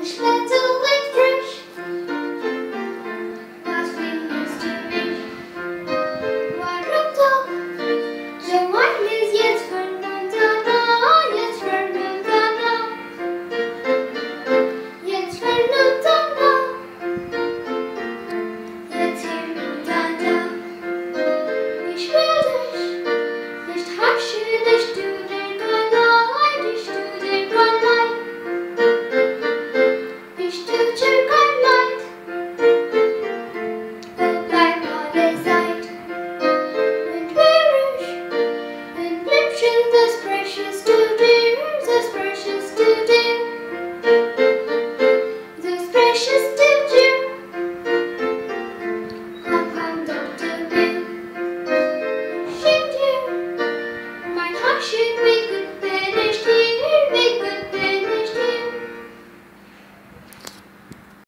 pomyśleć